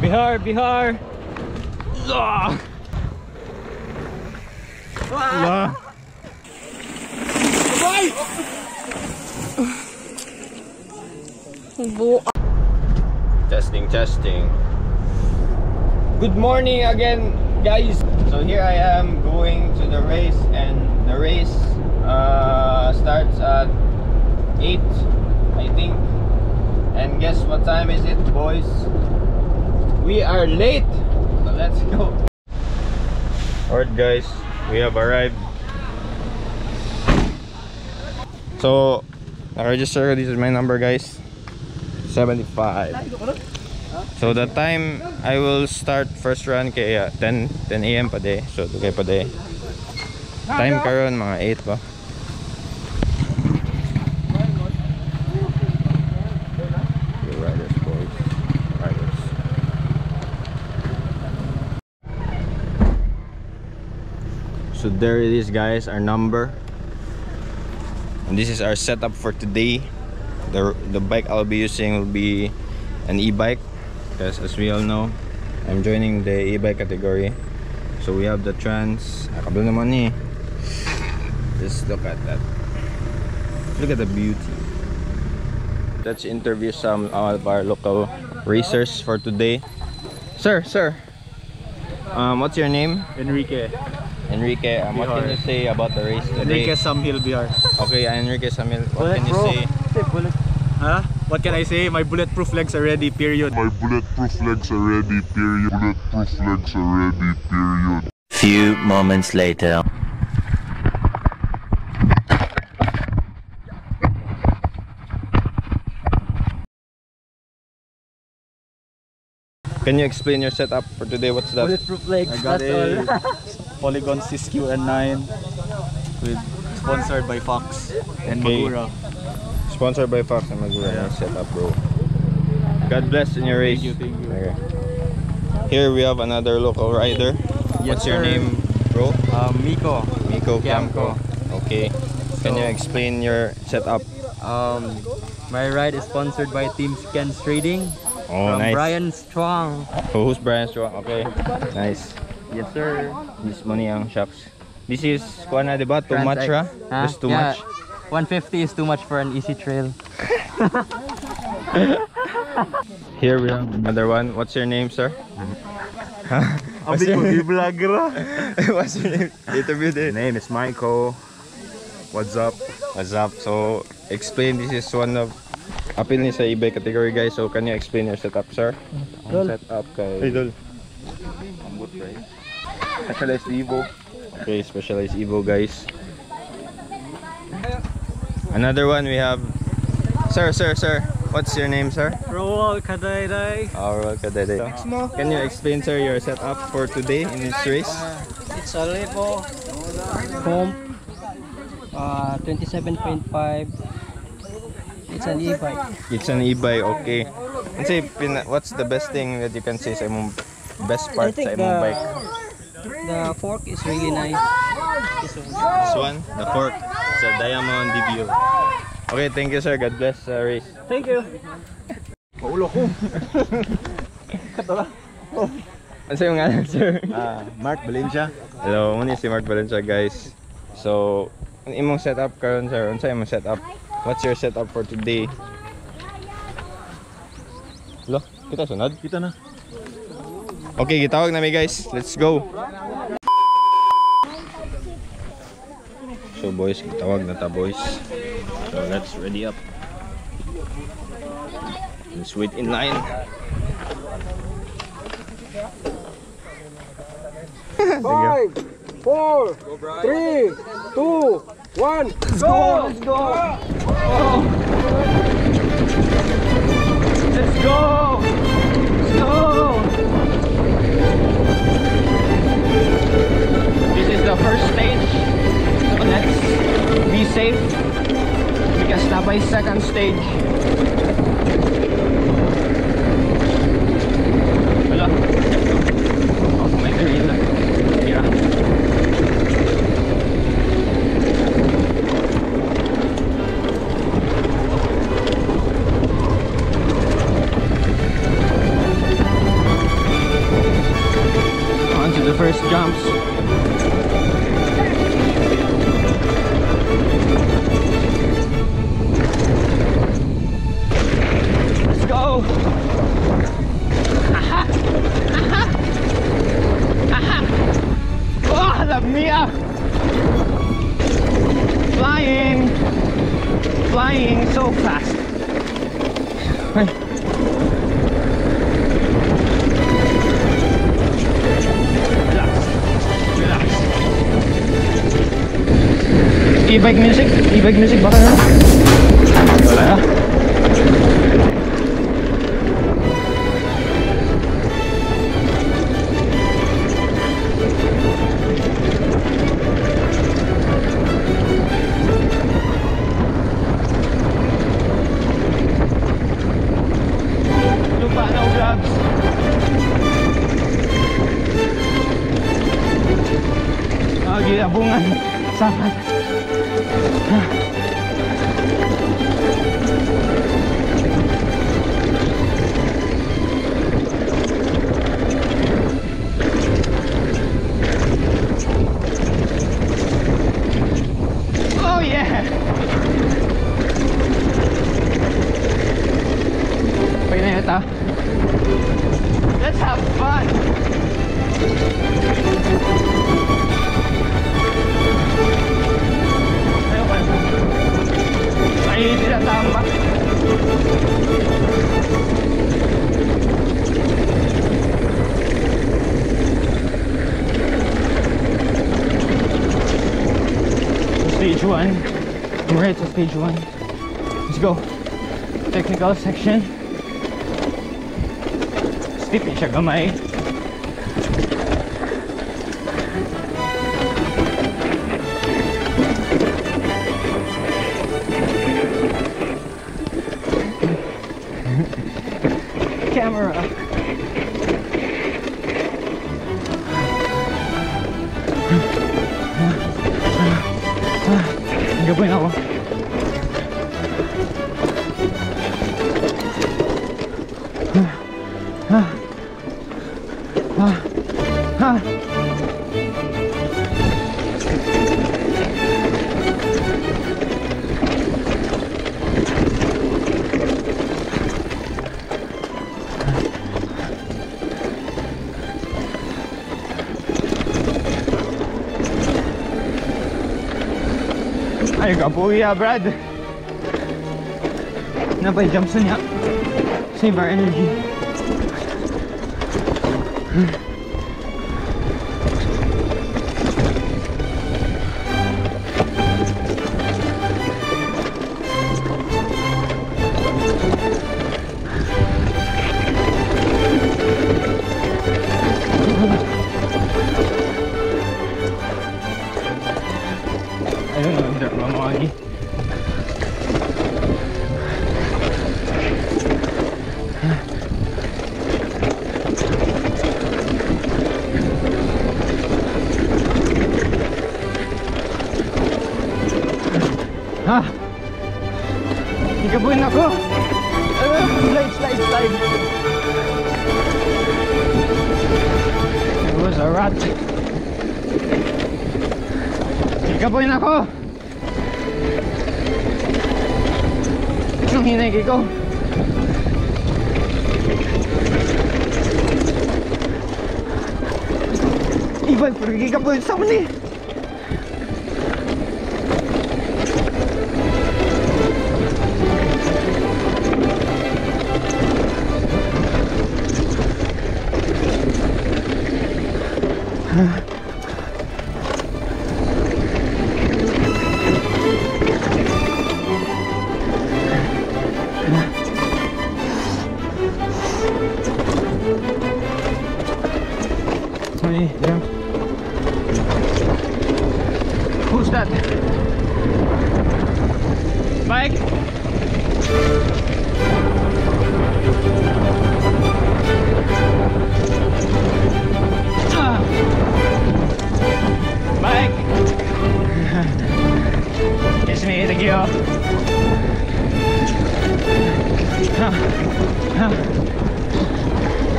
Bihar, Bihar. Ah. Ah. Bu Testing, testing. Good morning again, guys. So here I am going to the race, and the race uh, starts at 8, I think. And guess what time is it, boys? We are late. So let's go. Alright, guys, we have arrived. So, register. This is my number, guys. 75 So the time I will start first run kay uh, 10 10 AM pa day. So dugay pa day. Time karon mga 8 pa. Your riders boys. Riders. So there it is guys, our number. And this is our setup for today. The the bike I'll be using will be an e-bike because as we all know I'm joining the e-bike category. So we have the trans nakablo naman ni just look at that. Look at the beauty. Let's interview some of our local racers for today. Sir sir. Um, what's your name? Enrique. Enrique um, what can you say about the race today Enrique Samhil Bihar. okay Enrique Samil what Bullet, can you bro. say Huh? What can I say? My bulletproof legs are ready, period. My bulletproof legs are ready, period. Bulletproof legs are ready, period. Few moments later. Can you explain your setup for today? What's that? bulletproof legs. I got That's a all. Polygon Siskiu N9 with sponsored by Fox and Okay. Magura. Sponsored by Fox and Magura. Nice setup, bro. God bless in your race. Thank you, thank you. Okay. Here we have another local rider. Yes, What's your sir. name, bro? Um, Miko. Miko Kiamco. Kiamco. Okay. Can you explain your setup? Um, my ride is sponsored by Team Scans Trading Oh, from nice. Brian Strong. Oh, who's Brian Strong? Okay. Nice. Yes, sir. This money ang shocks. This is, kuha na diba? Too Trance much, X. ra? Huh? Just too Yeah, much. 150 is too much for an easy trail. Here we have another one. What's your name, sir? What's Abi your ko name? vlogger. What's your name? Interview din. name is Michael. What's up? What's up? So, explain this is one of appeal ni sa e-bike category guys. So, can you explain your setup, sir? Ang setup kay Idol. Ambot right. Specialized Evo. Okay, specialized Evo guys. Another one we have Sir, sir, sir. What's your name, sir? Roll Kadayday. Our kadede. Can you explain sir your setup for today in this race? It's a Levo Comp uh, 27.5 It's an e-bike It's an e-bike, okay. And say, what's the best thing that you can say sa imong best part I think sa imong bike? The fork is really nice This one. The fork. It's a Diamond DBO. Okay, thank you sir. God bless sa race. Thank you Maulo ko. Ano sa yung ngalan sir? Ah, Mark Valencia. Hello, muna si Mark Valencia guys. So, ang imong setup karon sir? Unsa imong setup? What's your setup for today? Lo, kita sunod. Kita na. Okay, gitawag na mi guys. Let's go. Boys, gitawag na ta boys. So let's ready up. Let's wait in line. Five, four, three, two, one, go! Let's go! Let's go! Let's go! This is the first stage. Be safe We can stop by second stage. Oh, On to the first jumps. E-bike music? E-bike music baka? Wala na. Stage 1. I'm right to stage 1. Let's go. Technical section. Steep siya gamay. Ha. Ha. Ha. Ay, kapuya, Brad. Napay-jump sa niya. Save our energy. It was a rat. Ikabuhin ako! Anong hinay ko? Iban, pergi ka po sa muli.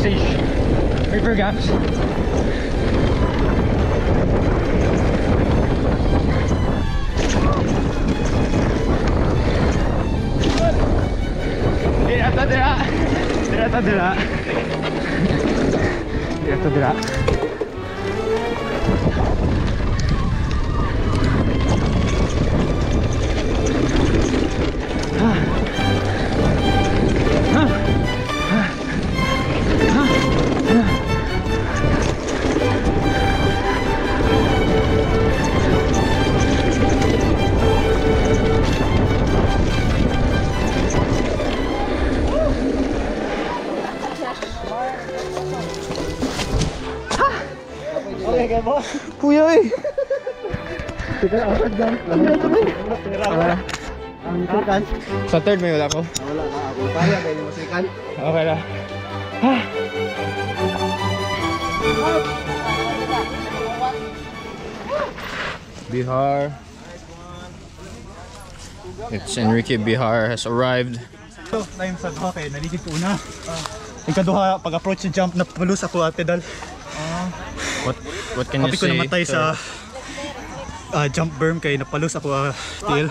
vocês. Me vergonhamos. Direta, direta. Direta, direta. Direta, direta. Sa third may wala ko. Wala na ako. Kaya kayo ni musikan. Okay na. Bihar. It's Enrique Bihar has arrived. So, time sa duha kay naligid ko una. Yung kaduha pag approach jump na palus ako ate dal. What what can you Kapi ko say? namatay sa ah, jump berm kay napalus ako ah, tail.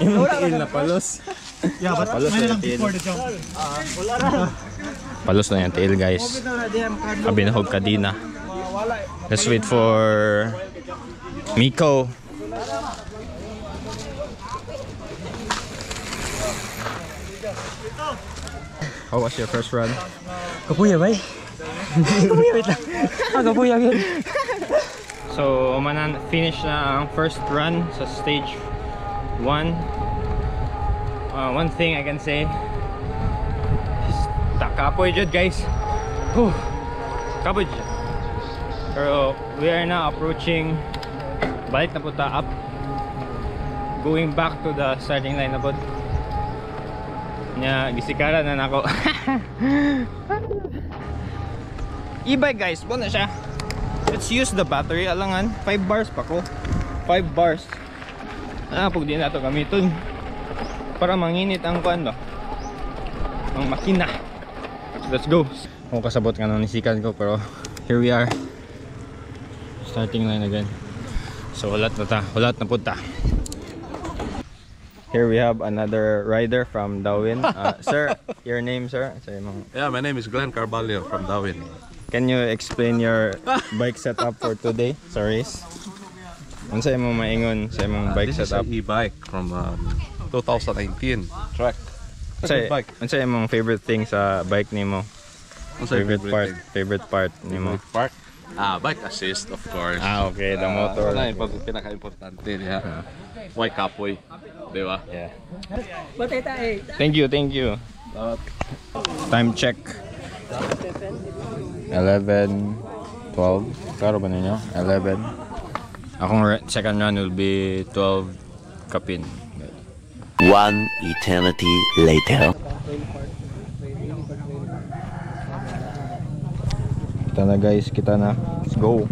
Il na palos. Yeah, but Palus may na lang tail. before the jump. Palos na yung tail guys. Kabinahog kadina. Let's wait for Miko. How was your first run? Kapuya ba? Kapuya wait lang. Ah, kapuya yun. So, manan finish na ang first run sa stage 1. Uh, one thing I can say takapoy jud guys. Whew. Kapoy jud. Pero we are now approaching balik na po ta up going back to the starting line na po nya gisikara na nako e-bike guys po na siya Use the battery. Alangan 5 bars pa ko. 5 bars. Ah pag di na to gamiton para manginit ang kuan do ang makina. Let's go. Kung kasabot nga nung nisikan ko pero here we are. Starting line again. So ulat na ta. Ulat na punta. Here we have another rider from Darwin uh, sir your name sir? Yeah, my name is Glenn Carvalho from Darwin. Can you explain your bike setup for today sa race? Ano sa imong maingon sa imong bike this setup? is an e-bike from um, 2019 track. It's a good Sa bike. ano sa imong favorite thing sa bike nimo? Your Favorite part, thing? favorite part nimo. Favorite part? Ah, bike assist, of course. Ah, okay, the Ah, motor. Wala yung pinaka-importante niya. Why kapoy? Di ba? Yeah. Thank you, thank you. Time check. 11, 12. Klaro ba ninyo? 11. Akong second run will be 12 kapin. One eternity later. Kita na guys, kita na. Let's go.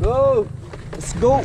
Go! Let's go.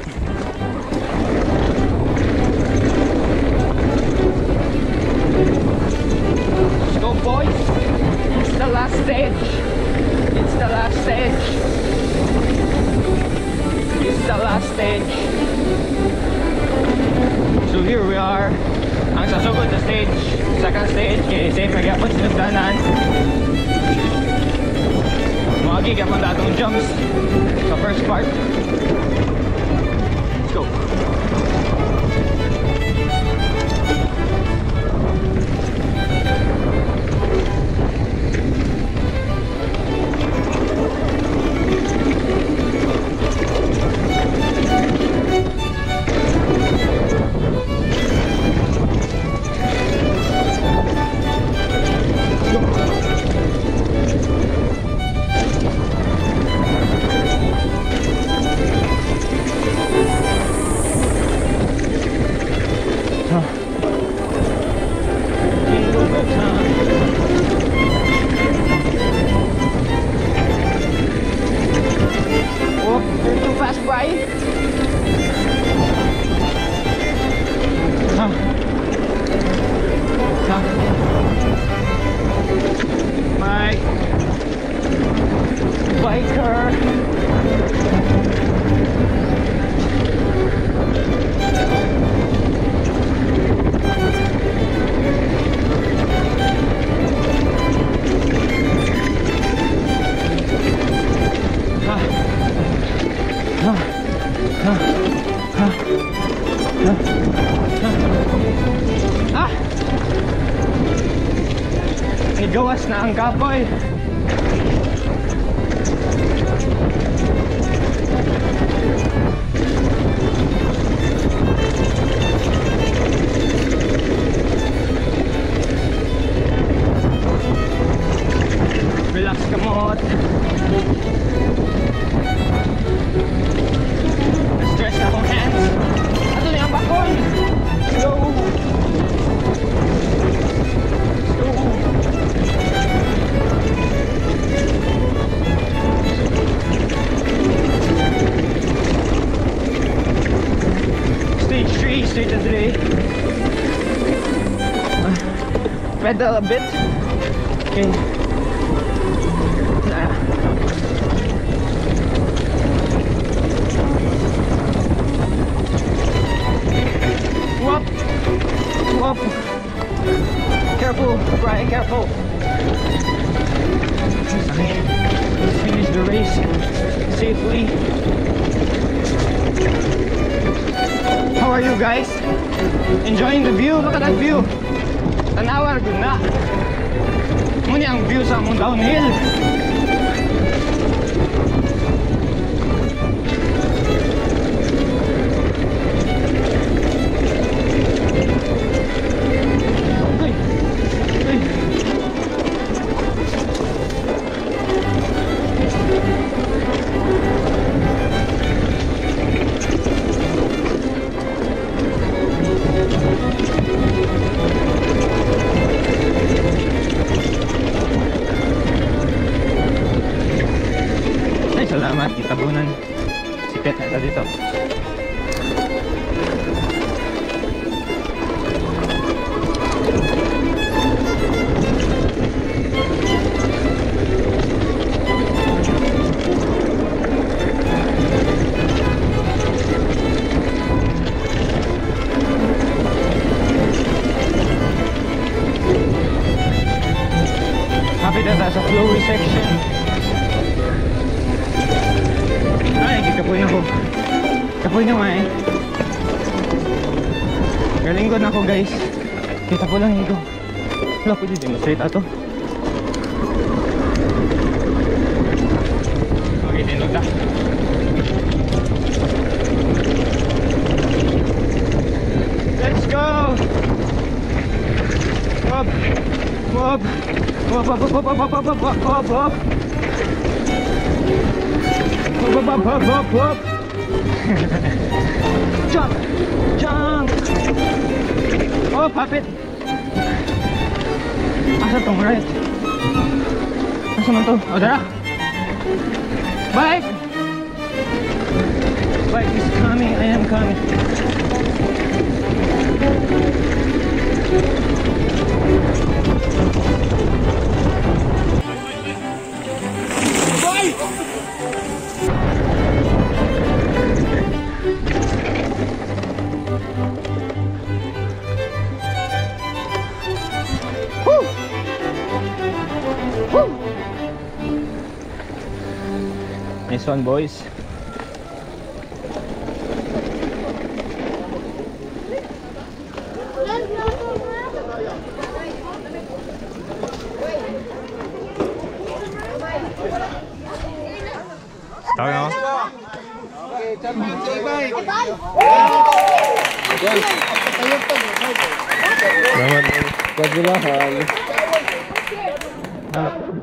and Pedal a bit. Okay. Whoop! Whoop! Careful, Brian, careful. Okay, let's finish the race safely. How are you guys? Enjoying the view? Look at that view. Tanawa, good na. Muna ang view sa among downhill. Kita ko lang ito. Wala di demonstrate ato. Okay, tinod na. Let's go! Up, up, up, up, up, up, up, up, up, up. Up, up, up, up, up, up. Jump! Jump! Oh, puppet! Asa tong right? Asa man to? Oh, dara! Bike! Bike is coming, I am coming. Yun boys.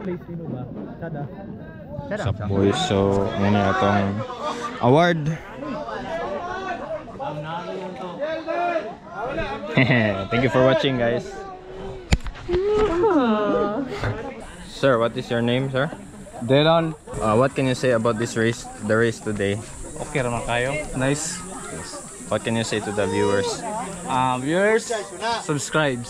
Please. Up boys? So, ano na itong award. Thank you for watching guys. sir, what is your name, sir? Denon. Uh, what can you say about this race, the race today? Okay naman kayo. Nice. What can you say to the viewers? Um, viewers, subscribe.